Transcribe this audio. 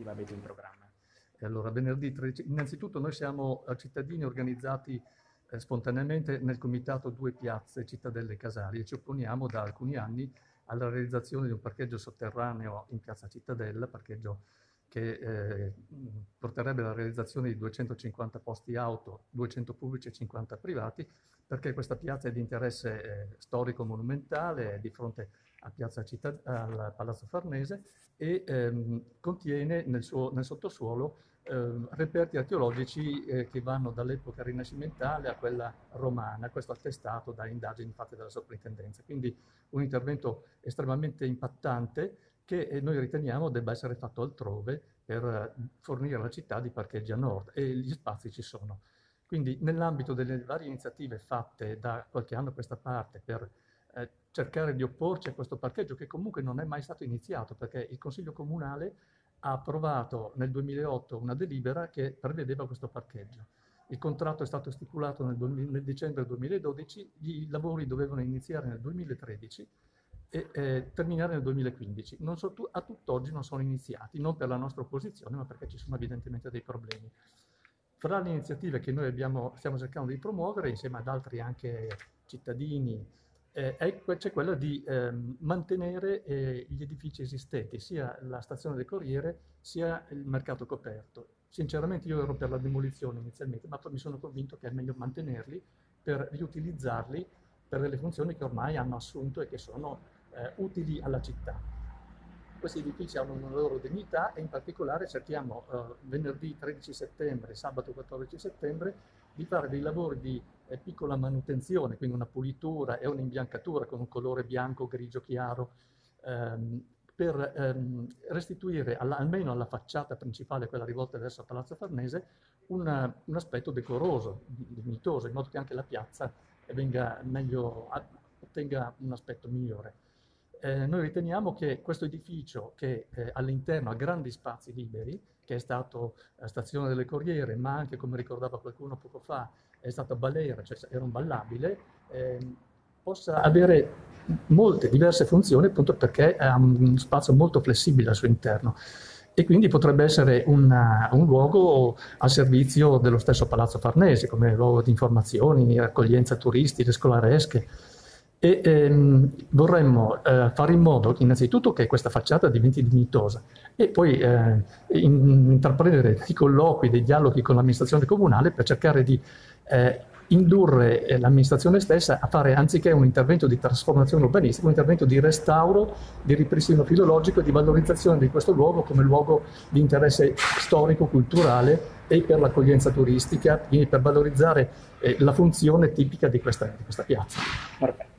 iniziativa avete in programma? Allora, venerdì 13, innanzitutto noi siamo cittadini organizzati eh, spontaneamente nel comitato Due Piazze Cittadelle Casali e ci opponiamo da alcuni anni alla realizzazione di un parcheggio sotterraneo in piazza Cittadella, parcheggio che eh, porterebbe alla realizzazione di 250 posti auto, 200 pubblici e 50 privati, perché questa piazza è di interesse eh, storico-monumentale, è di fronte a piazza Città, al Palazzo Farnese e ehm, contiene nel, suo, nel sottosuolo eh, reperti archeologici eh, che vanno dall'epoca rinascimentale a quella romana, questo attestato da indagini fatte dalla soprintendenza. Quindi un intervento estremamente impattante che eh, noi riteniamo debba essere fatto altrove per fornire alla città di parcheggi a nord e gli spazi ci sono. Quindi nell'ambito delle varie iniziative fatte da qualche anno a questa parte per eh, cercare di opporci a questo parcheggio che comunque non è mai stato iniziato perché il Consiglio Comunale ha approvato nel 2008 una delibera che prevedeva questo parcheggio. Il contratto è stato stipulato nel, nel dicembre 2012, i lavori dovevano iniziare nel 2013 e eh, terminare nel 2015. So, a tutt'oggi non sono iniziati, non per la nostra opposizione, ma perché ci sono evidentemente dei problemi. Fra le iniziative che noi abbiamo, stiamo cercando di promuovere, insieme ad altri anche cittadini, eh, c'è quella di eh, mantenere eh, gli edifici esistenti, sia la stazione del Corriere sia il mercato coperto. Sinceramente io ero per la demolizione inizialmente, ma poi mi sono convinto che è meglio mantenerli per riutilizzarli per delle funzioni che ormai hanno assunto e che sono eh, utili alla città. Questi edifici hanno una loro dignità e in particolare cerchiamo eh, venerdì 13 settembre, sabato 14 settembre, di fare dei lavori di eh, piccola manutenzione, quindi una pulitura e un'imbiancatura con un colore bianco, grigio chiaro, ehm, per ehm, restituire alla, almeno alla facciata principale, quella rivolta verso Palazzo Farnese, una, un aspetto decoroso, dignitoso, in modo che anche la piazza venga meglio, ottenga un aspetto migliore. Eh, noi riteniamo che questo edificio, che eh, all'interno ha grandi spazi liberi, che è stato la stazione delle Corriere, ma anche, come ricordava qualcuno poco fa, è stata balera, cioè era un ballabile, eh, possa avere molte diverse funzioni appunto perché ha un spazio molto flessibile al suo interno. E quindi potrebbe essere una, un luogo al servizio dello stesso Palazzo Farnese come luogo di informazioni, accoglienza turistiche, scolaresche e ehm, vorremmo eh, fare in modo innanzitutto che questa facciata diventi dignitosa e poi eh, in, intraprendere dei colloqui, dei dialoghi con l'amministrazione comunale per cercare di eh, indurre eh, l'amministrazione stessa a fare anziché un intervento di trasformazione urbanistica, un intervento di restauro, di ripristino filologico e di valorizzazione di questo luogo come luogo di interesse storico, culturale e per l'accoglienza turistica, quindi per valorizzare eh, la funzione tipica di questa, di questa piazza. Perfetto.